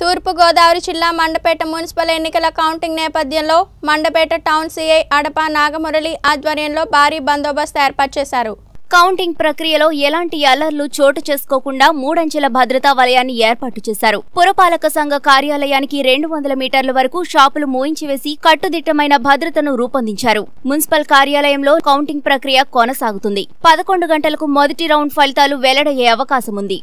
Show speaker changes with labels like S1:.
S1: తూర్పుగోదావరి జిల్లా మండపేట మున్సిపల్ ఎన్నికల కౌంటింగ్ నేపథ్యంలో మండపేట టౌన్ సీఐ అడప నాగమురళి ఆధ్వర్యంలో భారీ బందోబస్తు ఏర్పాటు చేశారు.
S2: కౌంటింగ్ ప్రక్రియలో ఎలాంటి అల్లర్లు చోటు చేసుకోకుండా మూడంచెల భద్రతా వలయాన్ని ఏర్పాటు చేశారు. పురపాలక సంఘ కార్యాలయానికి రెండు వందల మీటర్ల వరకు షాపులు మోయించివేసి కట్టుదిట్టమైన భద్రతను రూపొందించారు. మున్సిపల్ కార్యాలయంలో కౌంటింగ్ ప్రక్రియ కొనసాగుతుంది. పదకొండు గంటలకు మొదటి రౌండ్ ఫలితాలు వెల్లడయ్యే అవకాశం ఉంది